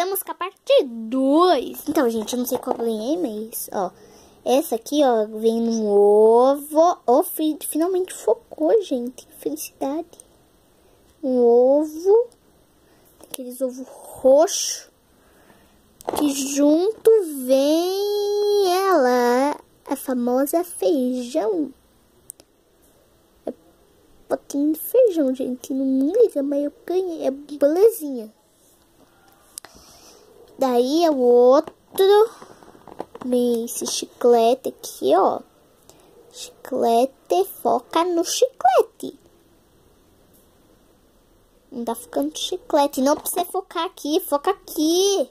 estamos com a parte 2. Então, gente, eu não sei qual eu ganhei, mas, ó. Essa aqui, ó, vem num ovo. Oh, finalmente focou, gente. Que felicidade. Um ovo. Aqueles ovos roxos. Que junto vem ela, a famosa feijão. É potinho de feijão, gente. Não me liga, mas eu ganhei. É belezinha. Daí é o outro. Esse chiclete aqui, ó. Chiclete, foca no chiclete. Não tá ficando chiclete. Não precisa focar aqui, foca aqui.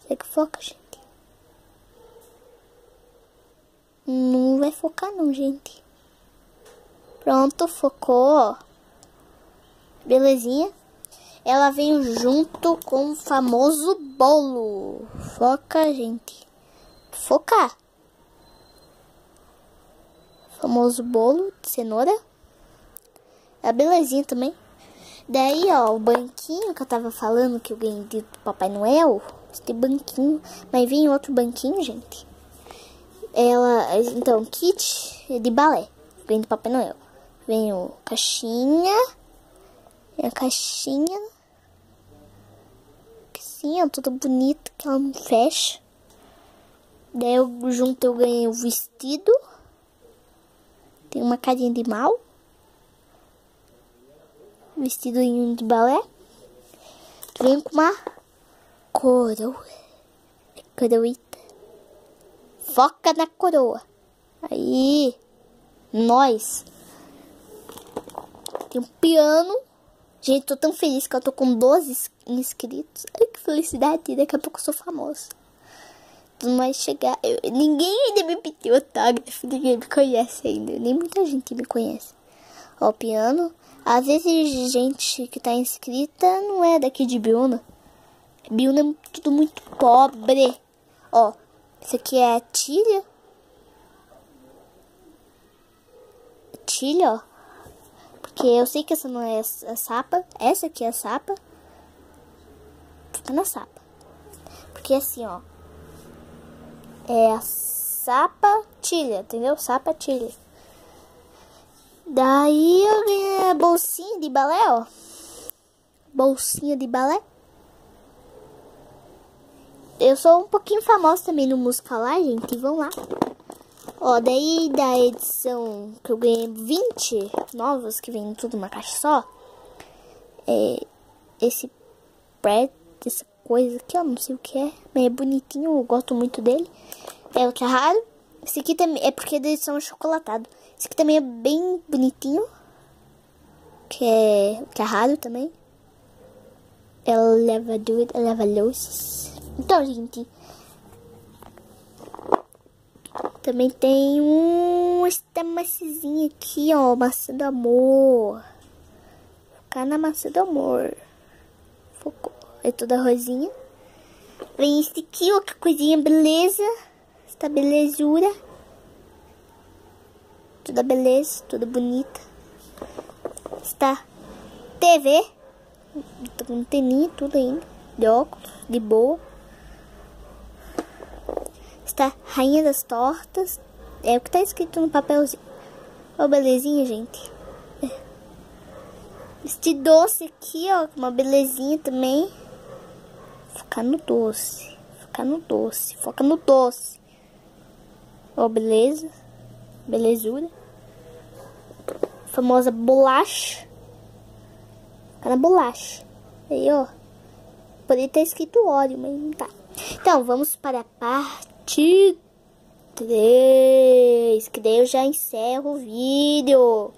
Você que foca, gente. Não vai focar não, gente. Pronto, focou. Belezinha ela veio junto com o famoso bolo. Foca, gente. Focar. Famoso bolo de cenoura. É belezinha também. Daí, ó, o banquinho que eu tava falando que eu ganhei do Papai Noel. Esse banquinho. Mas vem outro banquinho, gente. Ela, então, kit de balé. Vem do Papai Noel. Vem o caixinha. A caixinha assim, ó, toda bonita, que ela não fecha. Daí eu junto eu ganhei o vestido. Tem uma carinha de mal. Vestido de balé. Vem com uma coroa. Coroita. Foca na coroa. Aí. Nós. Tem um piano. Gente, tô tão feliz que eu tô com 12 inscritos. Ai, que felicidade. Daqui a pouco eu sou famosa. Não vai chegar. Eu, ninguém ainda me pediu autógrafo. Ninguém me conhece ainda. Nem muita gente me conhece. Ó, piano. Às vezes, gente que tá inscrita não é daqui de Biuna. Biuna é tudo muito pobre. Ó, isso aqui é a tilha. Tilha, ó. Porque eu sei que essa não é a sapa. Essa aqui é a sapa. Fica na sapa. Porque assim, ó. É a sapatilha, entendeu? Sapatilha. Daí eu ganhei a bolsinha de balé, ó. Bolsinha de balé. Eu sou um pouquinho famosa também no música lá, gente. Vão lá. Ó, daí da edição que eu ganhei 20 novos, que vem tudo numa caixa só. É esse pet, essa coisa aqui, ó, não sei o que é, mas é bonitinho, eu gosto muito dele. É o que é raro. Esse aqui também é porque é da edição chocolatado. Esse aqui também é bem bonitinho. Que é, que é raro também. Leva, ela leva louças. Então, gente, também tem um esta maçãzinha aqui, ó, maçã do amor. Focar na maçã do amor. Focou. É toda rosinha. Vem esse aqui, ó, que coisinha beleza. Esta belezura. Toda beleza, toda bonita. Está TV. Tô com teninha, tudo ainda. De óculos, de boa está Rainha das Tortas. É o que está escrito no papelzinho. Ó, oh, belezinha, gente. É. Este doce aqui, ó, uma belezinha também. Focar no doce. Focar no doce. Foca no doce. Ó, oh, beleza. Belezura. famosa bolacha. Fica na bolacha. Aí, ó. Poderia ter escrito óleo, mas não tá. Então, vamos para a parte parte 3, que daí eu já encerro o vídeo.